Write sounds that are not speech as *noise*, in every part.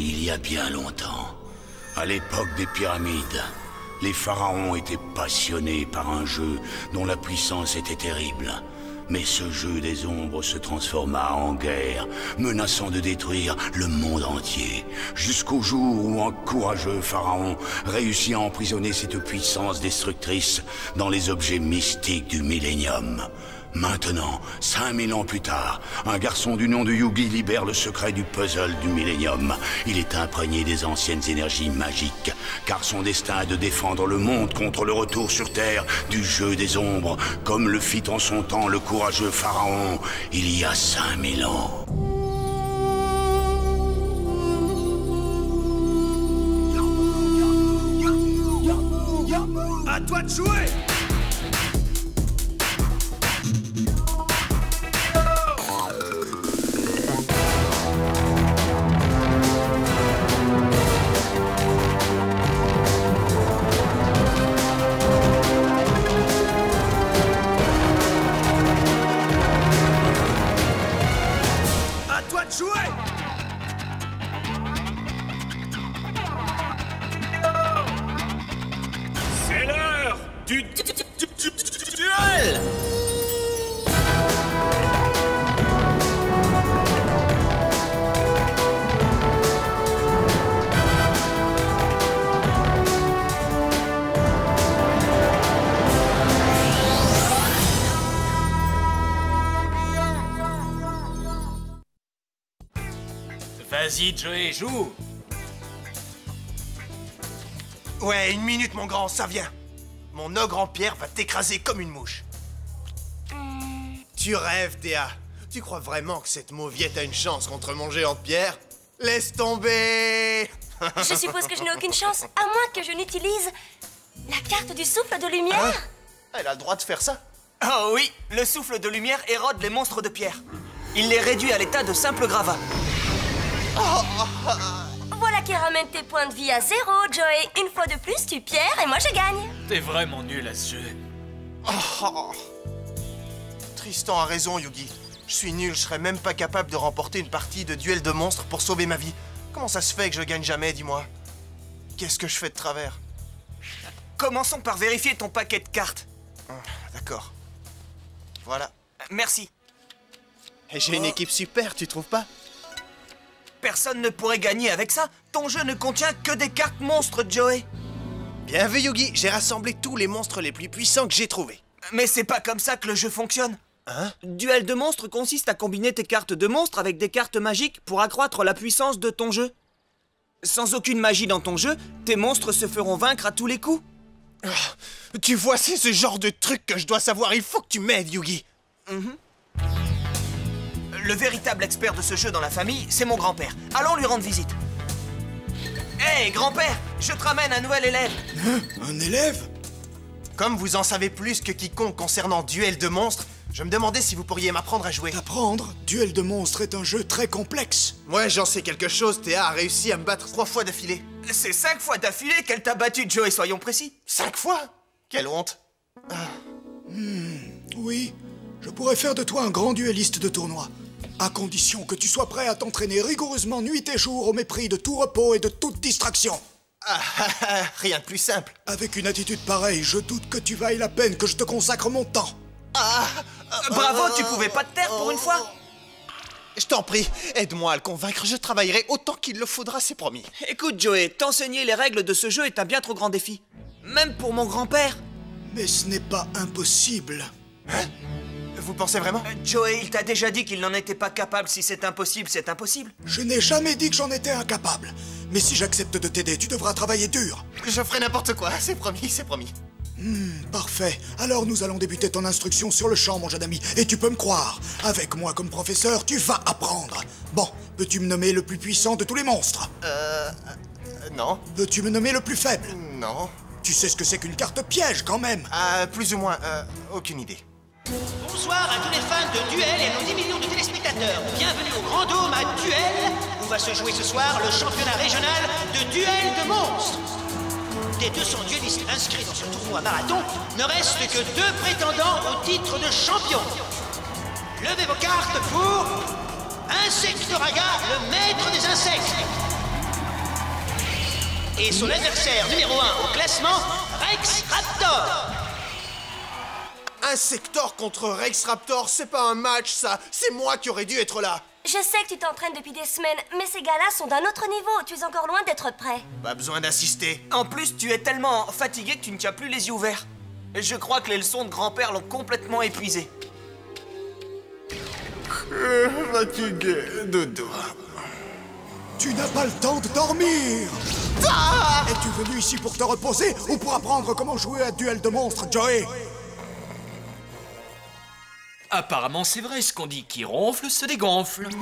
Il y a bien longtemps, à l'époque des pyramides, les pharaons étaient passionnés par un jeu dont la puissance était terrible. Mais ce jeu des ombres se transforma en guerre, menaçant de détruire le monde entier, jusqu'au jour où un courageux pharaon réussit à emprisonner cette puissance destructrice dans les objets mystiques du millénium. Maintenant, 5000 ans plus tard, un garçon du nom de Yugi libère le secret du puzzle du millénium. Il est imprégné des anciennes énergies magiques, car son destin est de défendre le monde contre le retour sur Terre du jeu des ombres, comme le fit en son temps le courageux pharaon il y a 5000 ans. À toi de jouer du du- du- du- du- du- duel Vas-y, Joey, joue Ouais, une minute, mon grand, ça vient. Mon ogre en pierre va t'écraser comme une mouche. Tu rêves, Théa. Tu crois vraiment que cette mauviette a une chance contre mon géant de pierre? Laisse tomber Je suppose que je n'ai aucune chance, à moins que je n'utilise la carte du souffle de lumière. Elle a le droit de faire ça Oh oui, le souffle de lumière érode les monstres de pierre. Il les réduit à l'état de simple gravat. Voilà *laughs* qui ramène tes points de vie à zéro, Joey. Une fois de plus, tu pierres et moi je gagne. T'es vraiment nul à ce jeu. Oh. Tristan a raison, Yugi. Je suis nul, je serais même pas capable de remporter une partie de duel de monstres pour sauver ma vie. Comment ça se fait que je gagne jamais, dis-moi? Qu'est-ce que je fais de travers? Commençons par vérifier ton paquet de cartes. D'accord. Voilà. Merci. Et j'ai une équipe super, tu trouves pas? Personne ne pourrait gagner avec ça. Ton jeu ne contient que des cartes monstres, Joey. Bien vu, Yugi, j'ai rassemblé tous les monstres les plus puissants que j'ai trouvés. Mais c'est pas comme ça que le jeu fonctionne. Hein? Duel de monstres consiste à combiner tes cartes de monstres avec des cartes magiques pour accroître la puissance de ton jeu. Sans aucune magie dans ton jeu, tes monstres se feront vaincre à tous les coups. Tu vois, c'est ce genre de truc que je dois savoir. Il faut que tu m'aides, Yugi. Le véritable expert de ce jeu dans la famille, c'est mon grand-père. Allons lui rendre visite. Hé, grand-père, je te ramène un nouvel élève. Un élève? Comme vous en savez plus que quiconque concernant Duel de monstres, je me demandais si vous pourriez m'apprendre à jouer. Apprendre Duel de monstres est un jeu très complexe. Ouais, j'en sais quelque chose. Théa a réussi à me battre trois fois d'affilée. C'est cinq fois d'affilée qu'elle t'a battu, Joey, soyons précis. Cinq fois? Quelle honte Oui, je pourrais faire de toi un grand duelliste de tournoi. À condition que tu sois prêt à t'entraîner rigoureusement nuit et jour au mépris de tout repos et de toute distraction. Ah, ah, ah, rien de plus simple. Avec une attitude pareille, je doute que tu vailles la peine que je te consacre mon temps. Bravo, tu pouvais pas te taire pour une fois. Je t'en prie, aide-moi à le convaincre. Je travaillerai autant qu'il le faudra, c'est promis. Écoute, Joey, t'enseigner les règles de ce jeu est un bien trop grand défi. Même pour mon grand-père. Mais ce n'est pas impossible. Vous pensez vraiment Euh, Joey, il t'a déjà dit qu'il n'en était pas capable. Si c'est impossible, c'est impossible. Je n'ai jamais dit que j'en étais incapable. Mais si j'accepte de t'aider, tu devras travailler dur. Je ferai n'importe quoi, c'est promis, c'est promis. Parfait. Alors nous allons débuter ton instruction sur le champ, mon jeune ami. Et tu peux me croire, avec moi comme professeur, tu vas apprendre. Bon, peux-tu me nommer le plus puissant de tous les monstres? Euh, non, Peux-tu me nommer le plus faible? Non. Tu sais ce que c'est qu'une carte piège quand même Ah, plus ou moins, euh, aucune idée. Bonsoir à tous les fans de Duel et à nos 10 millions de téléspectateurs. Bienvenue au Grand Dôme à Duel, où va se jouer ce soir le championnat régional de Duel de monstres. Des 200 duellistes inscrits dans ce tournoi marathon, ne reste que deux prétendants au titre de champion. Levez vos cartes pour Insectoraga, le maître des insectes. et son adversaire numéro 1 au classement, Rex Raptor. Un Sector contre Rex Raptor, c'est pas un match ça C'est moi qui aurais dû être là Je sais que tu t'entraînes depuis des semaines, mais ces gars-là sont d'un autre niveau. Tu es encore loin d'être prêt. Pas besoin d'assister. En plus, tu es tellement fatigué que tu ne tiens plus les yeux ouverts. Je crois que les leçons de grand-père l'ont complètement épuisé. Fatigué, dodo. Tu n'as pas le temps de dormir Ah Es-tu venu ici pour te reposer ou pour apprendre comment jouer à duel de monstres, Joey? Apparemment, c'est vrai, ce qu'on dit qui ronfle se dégonfle. *laughs*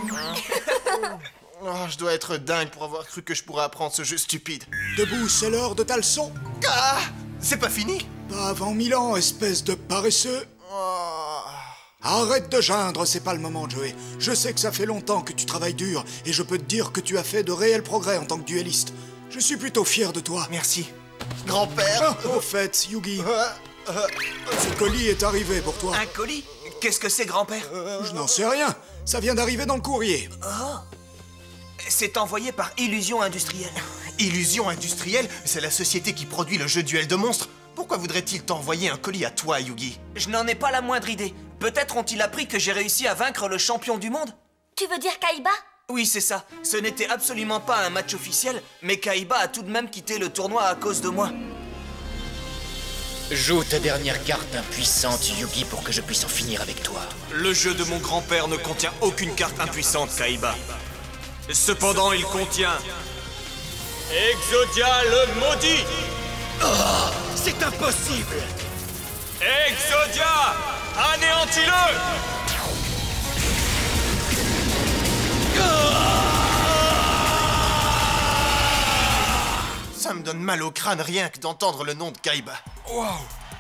Oh, je dois être dingue pour avoir cru que je pourrais apprendre ce jeu stupide. Debout, c'est l'heure de ta leçon Ah C'est pas fini Pas avant mille ans, espèce de paresseux Oh. Arrête de geindre, c'est pas le moment, Joey. Je sais que ça fait longtemps que tu travailles dur, et je peux te dire que tu as fait de réels progrès en tant que duelliste. Je suis plutôt fier de toi. Merci. Grand-père Ah, au fait, Yugi, Ah, ah, ce colis est arrivé pour toi. Un colis? Qu'est-ce que c'est, grand-père Je n'en sais rien. Ça vient d'arriver dans le courrier. C'est envoyé par Illusion Industrielle. *laughs* Illusion industrielle, c'est la société qui produit le jeu Duel de monstres. Pourquoi voudrait-il t'envoyer un colis à toi, Yugi? Je n'en ai pas la moindre idée. Peut-être ont-ils appris que j'ai réussi à vaincre le champion du monde? Tu veux dire Kaiba? Oui, c'est ça. Ce n'était absolument pas un match officiel, mais Kaiba a tout de même quitté le tournoi à cause de moi. Joue ta dernière carte impuissante, Yugi, pour que je puisse en finir avec toi. Le jeu de mon grand-père ne contient aucune carte impuissante, Kaiba. Cependant, il contient... Exodia le maudit C'est impossible Exodia Anéantis-le Ça me donne mal au crâne rien que d'entendre le nom de Kaiba. Wow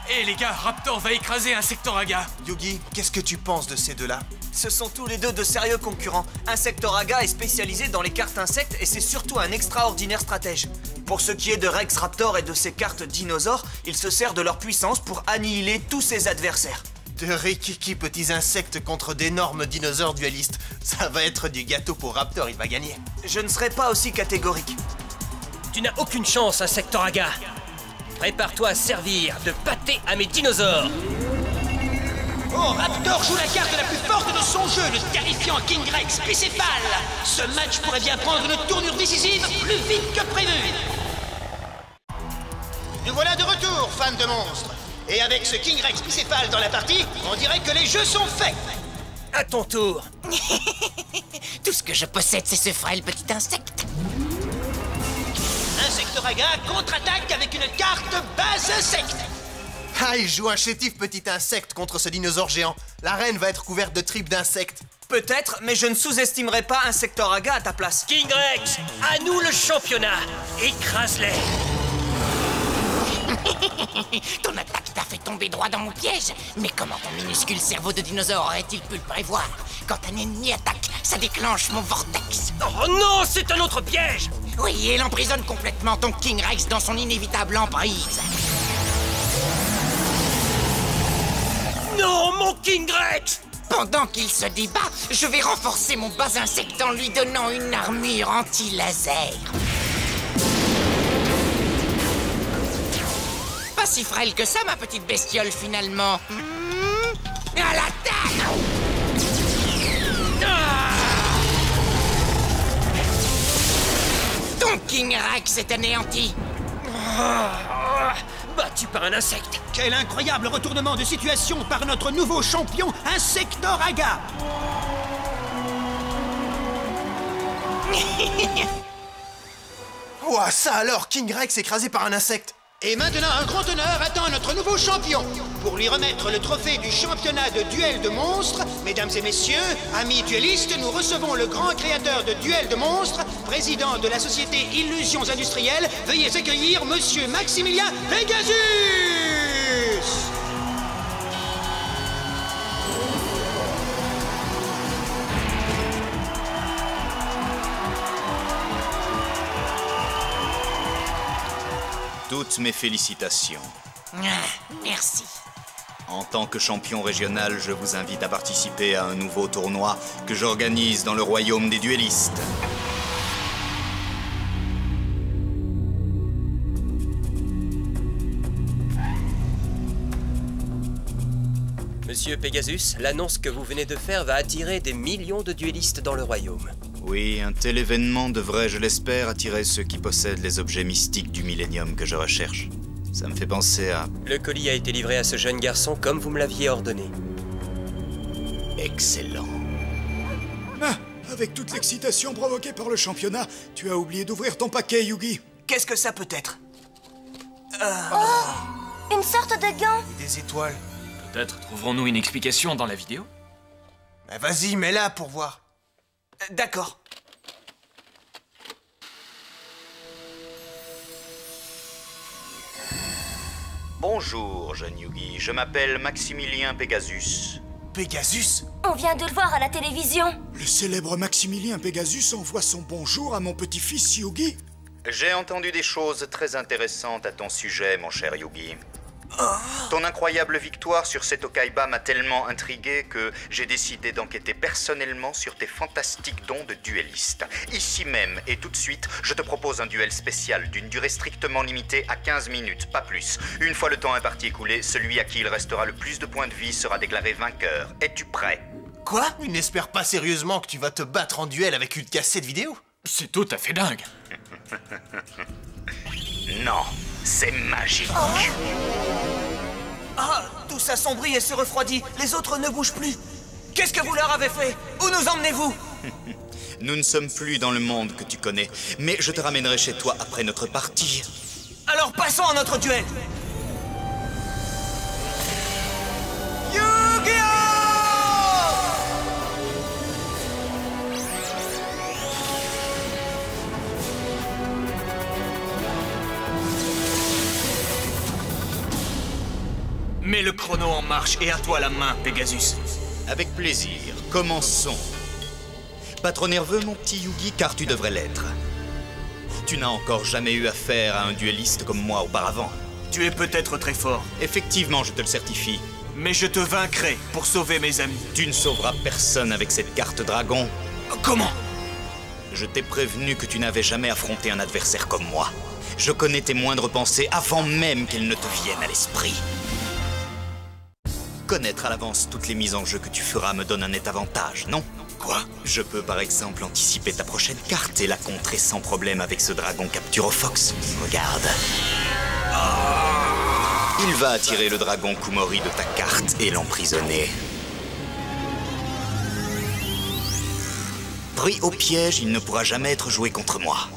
Eh les gars, Raptor va écraser un Sectoraga Yugi, qu'est-ce que tu penses de ces deux-là? Ce sont tous les deux de sérieux concurrents. Insectoraga est spécialisé dans les cartes insectes et c'est surtout un extraordinaire stratège. Pour ce qui est de Rex Raptor et de ses cartes dinosaures, il se sert de leur puissance pour annihiler tous ses adversaires. De rikiki petits insectes contre d'énormes dinosaures dualistes. Ça va être du gâteau pour Raptor, il va gagner. Je ne serai pas aussi catégorique. Tu n'as aucune chance, Insectoraga Prépare-toi à servir de pâté à mes dinosaures Oh, Raptor joue la carte la plus forte de son jeu, le terrifiant King Rex bicéphale. Ce match pourrait bien prendre une tournure décisive plus vite que prévu. Nous voilà de retour, fans de monstres. Et avec ce King Rex bicéphale dans la partie, on dirait que les jeux sont faits. À ton tour *laughs* Tout ce que je possède, c'est ce frêle petit insecte. Contre-attaque avec une carte base insecte. Ah, il joue un chétif petit insecte contre ce dinosaure géant. L'arène va être couverte de tripes d'insectes. Peut-être, mais je ne sous-estimerai pas Insectoraga à ta place. King Rex, à nous le championnat Écrase-les *laughs* Ton attaque t'a fait tomber droit dans mon piège. Mais comment ton minuscule cerveau de dinosaure aurait-il pu le prévoir Quand un ennemi attaque, ça déclenche mon vortex. Oh non, c'est un autre piège Oui, et il emprisonne complètement ton King Rex dans son inévitable emprise. Non, mon King Rex Pendant qu'il se débat, je vais renforcer mon bas insecte en lui donnant une armure anti-laser. Pas si frêle que ça, ma petite bestiole, finalement. Hmm À l'attaque Ton King Rex est anéanti. Battu par un insecte Quel incroyable retournement de situation par notre nouveau champion, Insectoraga Ouah, ça alors, King Rex écrasé par un insecte. Et maintenant, un grand honneur attend notre nouveau champion. Pour lui remettre le trophée du championnat de duel de monstres, mesdames et messieurs, amis duellistes, nous recevons le grand créateur de duel de monstres, président de la société Illusions Industrielles. Veuillez accueillir Monsieur Maximilien Pegasus toutes mes félicitations. Ah, merci. En tant que champion régional, je vous invite à participer à un nouveau tournoi que j'organise dans le royaume des duellistes. Monsieur Pegasus, l'annonce que vous venez de faire va attirer des millions de duellistes dans le royaume. Oui, un tel événement devrait, je l'espère, attirer ceux qui possèdent les objets mystiques du millénium que je recherche. Ça me fait penser à... Le colis a été livré à ce jeune garçon comme vous me l'aviez ordonné. Excellent. Ah, avec toute l'excitation provoquée par le championnat, tu as oublié d'ouvrir ton paquet, Yugi. Qu'est-ce que ça peut être Oh Une sorte de gant Des étoiles. Peut-être trouverons-nous une explication dans la vidéo? Bah, Vas-y, mets-la pour voir. D'accord. Bonjour, jeune Yugi. Je m'appelle Maximilien Pegasus. Pegasus? On vient de le voir à la télévision. Le célèbre Maximilien Pegasus envoie son bonjour à mon petit-fils Yugi. J'ai entendu des choses très intéressantes à ton sujet, mon cher Yugi. Ton incroyable victoire sur cet Okaiba m'a tellement intrigué que j'ai décidé d'enquêter personnellement sur tes fantastiques dons de duelliste. Ici même et tout de suite, je te propose un duel spécial d'une durée strictement limitée à 15 minutes, pas plus. Une fois le temps imparti écoulé, celui à qui il restera le plus de points de vie sera déclaré vainqueur. Es-tu prêt? Quoi? Tu n'espères pas sérieusement que tu vas te battre en duel avec une cassette vidéo? C'est tout à fait dingue. Non, c'est magique. Ah, tout s'assombrit et se refroidit. Les autres ne bougent plus. Qu'est-ce que vous leur avez fait? Où nous emmenez-vous? *laughs* Nous ne sommes plus dans le monde que tu connais, mais je te ramènerai chez toi après notre partie. Alors passons à notre duel. Mets le chrono en marche et à toi la main, Pegasus. Avec plaisir, commençons. Pas trop nerveux, mon petit Yugi, car tu devrais l'être. Tu n'as encore jamais eu affaire à un duelliste comme moi auparavant. Tu es peut-être très fort, Effectivement, je te le certifie. mais je te vaincrai pour sauver mes amis. Tu ne sauveras personne avec cette carte dragon. Comment? Je t'ai prévenu que tu n'avais jamais affronté un adversaire comme moi. Je connais tes moindres pensées avant même qu'elles ne te viennent à l'esprit. Connaître à l'avance toutes les mises en jeu que tu feras me donne un net avantage, non? Quoi? Je peux par exemple anticiper ta prochaine carte et la contrer sans problème avec ce dragon Capturofox. Regarde. Il va attirer le dragon Kumori de ta carte et l'emprisonner. Pris au piège, il ne pourra jamais être joué contre moi.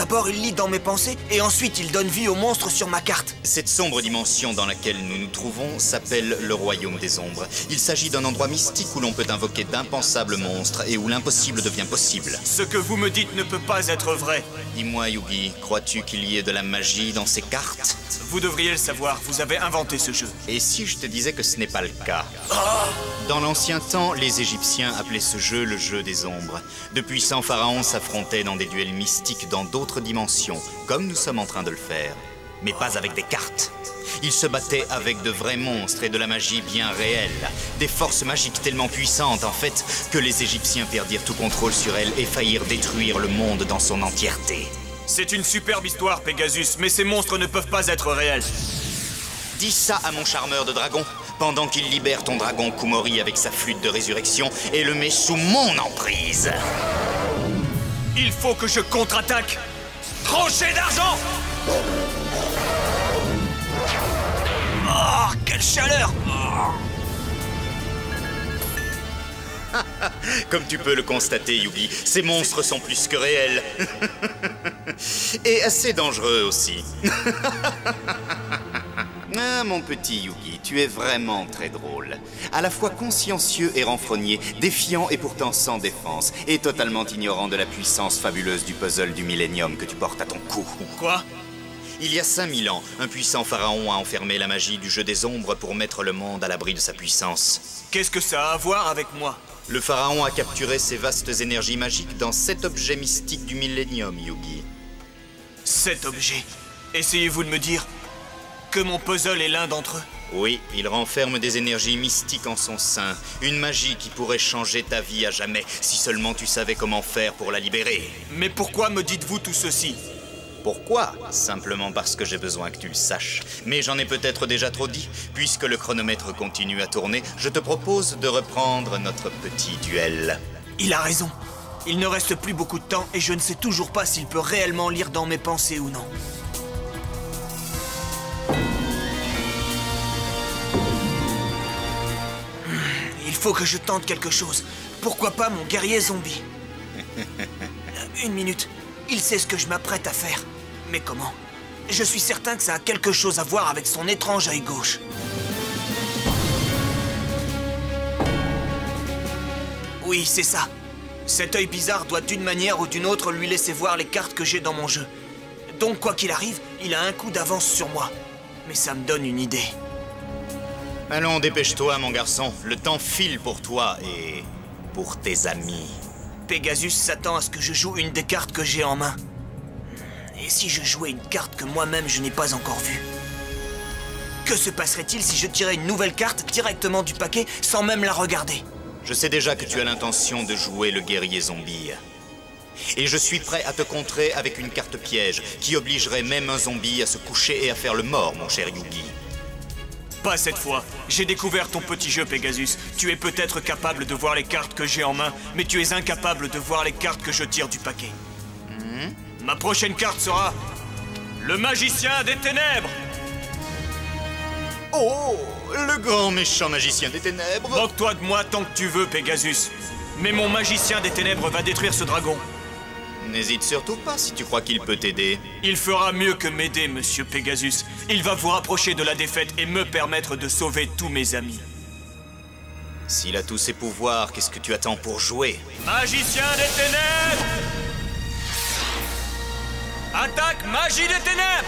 D'abord, il lit dans mes pensées et ensuite il donne vie aux monstres sur ma carte. Cette sombre dimension dans laquelle nous nous trouvons s'appelle le Royaume des Ombres. Il s'agit d'un endroit mystique où l'on peut invoquer d'impensables monstres et où l'impossible devient possible. Ce que vous me dites ne peut pas être vrai. Dis-moi, Yugi, crois-tu qu'il y ait de la magie dans ces cartes? Vous devriez le savoir, vous avez inventé ce jeu. Et si je te disais que ce n'est pas le cas? Dans l'ancien temps, les Égyptiens appelaient ce jeu le jeu des ombres. De puissants pharaons s'affrontaient dans des duels mystiques dans d'autres dimensions, comme nous sommes en train de le faire. Mais pas avec des cartes. Ils se battaient avec de vrais monstres et de la magie bien réelle. Des forces magiques tellement puissantes, en fait, que les Égyptiens perdirent tout contrôle sur elles et faillirent détruire le monde dans son entièreté. C'est une superbe histoire, Pegasus, mais ces monstres ne peuvent pas être réels. Dis ça à mon charmeur de dragon, pendant qu'il libère ton dragon Kumori avec sa flûte de résurrection et le met sous mon emprise. Il faut que je contre-attaque. Crochet d'argent Oh, quelle chaleur Oh. Comme tu peux le constater, Yugi, ces monstres sont plus que réels. *laughs* Et assez dangereux aussi. *laughs* Ah, mon petit Yugi, tu es vraiment très drôle. À la fois consciencieux et renfrogné, défiant et pourtant sans défense, et totalement ignorant de la puissance fabuleuse du puzzle du millénium que tu portes à ton cou. Quoi? Il y a 5000 ans, un puissant pharaon a enfermé la magie du jeu des ombres pour mettre le monde à l'abri de sa puissance. Qu'est-ce que ça a à voir avec moi? Le pharaon a capturé ces vastes énergies magiques dans sept objets mystiques du millénium, Yugi. Cet objet. Essayez-vous de me dire que mon puzzle est l'un d'entre eux Oui, il renferme des énergies mystiques en son sein, une magie qui pourrait changer ta vie à jamais, si seulement tu savais comment faire pour la libérer. Mais pourquoi me dites-vous tout ceci? Pourquoi? Simplement parce que j'ai besoin que tu le saches. Mais j'en ai peut-être déjà trop dit. Puisque le chronomètre continue à tourner, je te propose de reprendre notre petit duel. Il a raison. Il ne reste plus beaucoup de temps et je ne sais toujours pas s'il peut réellement lire dans mes pensées ou non. Faut que je tente quelque chose. Pourquoi pas mon guerrier zombie *laughs* Une minute. Il sait ce que je m'apprête à faire. Mais comment Je suis certain que ça a quelque chose à voir avec son étrange œil gauche. Oui, c'est ça. Cet œil bizarre doit d'une manière ou d'une autre lui laisser voir les cartes que j'ai dans mon jeu. Donc, quoi qu'il arrive, il a un coup d'avance sur moi. Mais ça me donne une idée. Allons, dépêche-toi, mon garçon. Le temps file pour toi et pour tes amis. Pegasus s'attend à ce que je joue une des cartes que j'ai en main. Et si je jouais une carte que moi-même je n'ai pas encore vue? Que se passerait-il si je tirais une nouvelle carte directement du paquet sans même la regarder? Je sais déjà que tu as l'intention de jouer le guerrier zombie. Et je suis prêt à te contrer avec une carte piège qui obligerait même un zombie à se coucher et à faire le mort, mon cher Yugi. Pas cette fois. J'ai découvert ton petit jeu, Pegasus. Tu es peut-être capable de voir les cartes que j'ai en main, mais tu es incapable de voir les cartes que je tire du paquet. Ma prochaine carte sera... Le magicien des ténèbres Oh Le grand méchant magicien des ténèbres Moque-toi de moi tant que tu veux, Pegasus. Mais mon magicien des ténèbres va détruire ce dragon. N'hésite surtout pas si tu crois qu'il peut t'aider. Il fera mieux que m'aider, monsieur Pegasus. Il va vous rapprocher de la défaite et me permettre de sauver tous mes amis. S'il a tous ses pouvoirs, qu'est-ce que tu attends pour jouer? Magicien des ténèbres Attaque magie des ténèbres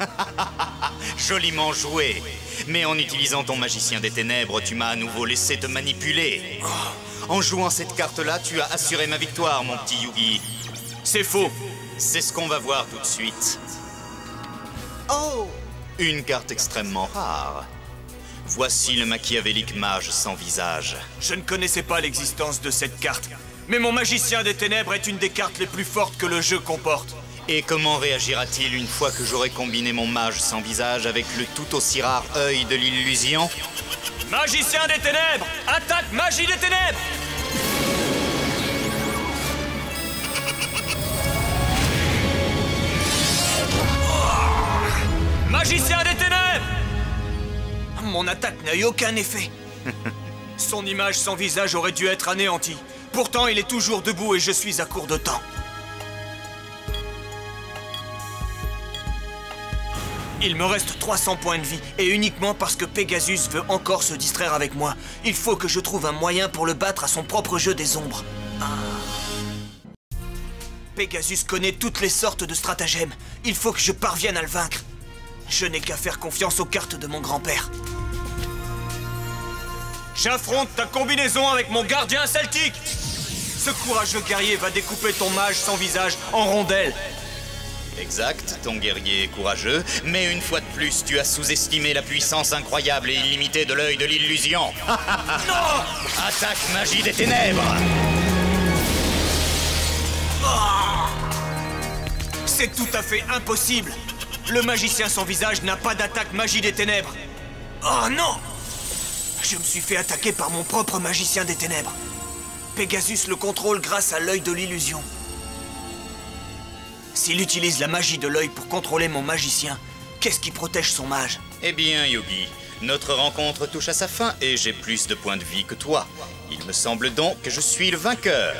*laughs* Joliment joué. Mais en utilisant ton magicien des ténèbres, tu m'as à nouveau laissé te manipuler. En jouant cette carte-là, tu as assuré ma victoire, mon petit Yugi. C'est faux. C'est ce qu'on va voir tout de suite. Oh Une carte extrêmement rare. Voici le machiavélique mage sans visage. Je ne connaissais pas l'existence de cette carte. Mais mon magicien des ténèbres est une des cartes les plus fortes que le jeu comporte. Et comment réagira-t-il une fois que j'aurai combiné mon mage sans visage avec le tout aussi rare œil de l'illusion Magicien des ténèbres Attaque magie des ténèbres Magicien des ténèbres Mon attaque n'a eu aucun effet. *laughs* Son image sans visage aurait dû être anéantie. Pourtant, il est toujours debout et je suis à court de temps. Il me reste 300 points de vie, et uniquement parce que Pegasus veut encore se distraire avec moi. Il faut que je trouve un moyen pour le battre à son propre jeu des ombres. Ah. Pegasus connaît toutes les sortes de stratagèmes. Il faut que je parvienne à le vaincre. Je n'ai qu'à faire confiance aux cartes de mon grand-père. J'affronte ta combinaison avec mon gardien celtique Ce courageux guerrier va découper ton mage sans visage en rondelles. Exact, ton guerrier est courageux, mais une fois de plus, tu as sous-estimé la puissance incroyable et illimitée de l'œil de l'illusion. *laughs* non Attaque magie des ténèbres C'est tout à fait impossible Le magicien sans visage n'a pas d'attaque magie des ténèbres Oh non Je me suis fait attaquer par mon propre magicien des ténèbres. Pegasus le contrôle grâce à l'œil de l'illusion. S'il utilise la magie de l'œil pour contrôler mon magicien, qu'est-ce qui protège son mage? Eh bien, Yogi, notre rencontre touche à sa fin et j'ai plus de points de vie que toi. Il me semble donc que je suis le vainqueur.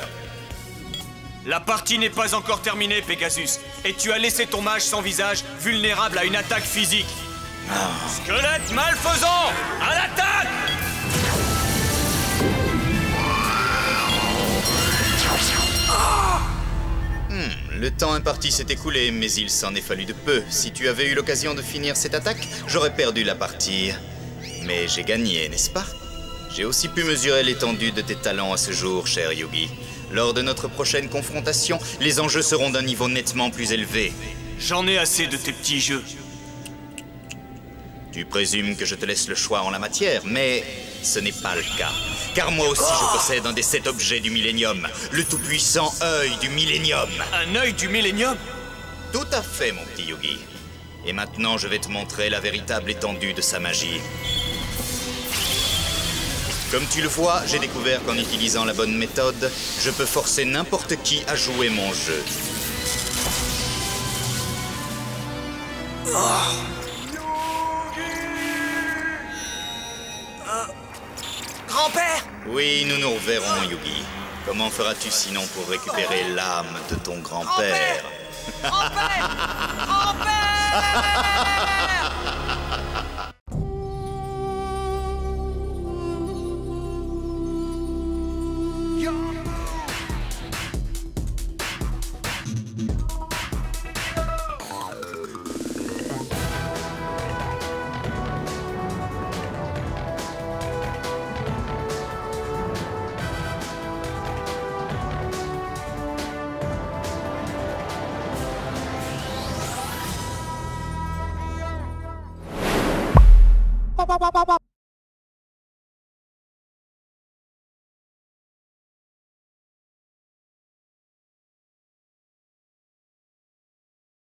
La partie n'est pas encore terminée, Pegasus, et tu as laissé ton mage sans visage vulnérable à une attaque physique. Squelette malfaisant À l'attaque le temps imparti s'est écoulé, mais il s'en est fallu de peu. Si tu avais eu l'occasion de finir cette attaque, j'aurais perdu la partie. Mais j'ai gagné, n'est-ce pas? J'ai aussi pu mesurer l'étendue de tes talents à ce jour, cher Yugi. Lors de notre prochaine confrontation, les enjeux seront d'un niveau nettement plus élevé. J'en ai assez de tes petits jeux. Tu présumes que je te laisse le choix en la matière, mais ce n'est pas le cas. Car moi aussi je possède un des sept objets du Millénium, le tout-puissant œil du Millénium. Un œil du Millénium Tout à fait, mon petit Yogi. Et maintenant, je vais te montrer la véritable étendue de sa magie. Comme tu le vois, j'ai découvert qu'en utilisant la bonne méthode, je peux forcer n'importe qui à jouer mon jeu. Grand-père Oui, nous nous reverrons, Yugi. Comment feras-tu sinon pour récupérer l'âme de ton grand-père Grand-père Grand-père ババパパ